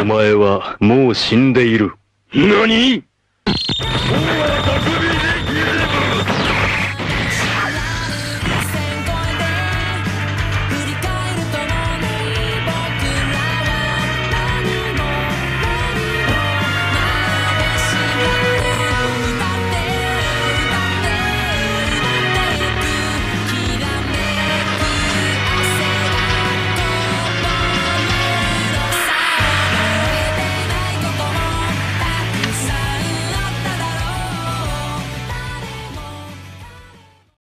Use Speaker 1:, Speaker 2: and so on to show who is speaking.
Speaker 1: お前はもう死んでいる。
Speaker 2: 何？